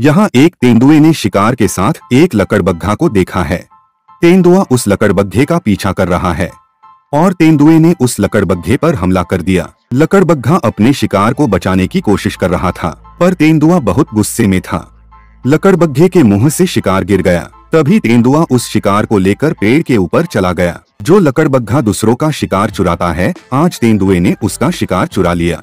यहाँ एक तेंदुए ने शिकार के साथ एक लकड़बग्घा को देखा है। तेंदुआ उस लकड़बग्घे का पीछा कर रहा है। और तेंदुए ने उस लकड़बग्घे पर हमला कर दिया। लकड़बग्घा अपने शिकार को बचाने की कोशिश कर रहा था, पर तेंदुआ बहुत गुस्से में था। लकड़बग्घे के मुँह से शिकार गिर गया। तभी तेंदुआ उस शिकार को लेकर पेड़ के ऊपर चला गया, जो लकड़बग्घा दूसरों का शिकार चुराता है। आज तेंदुए ने उसका शिकार चुरा लिया।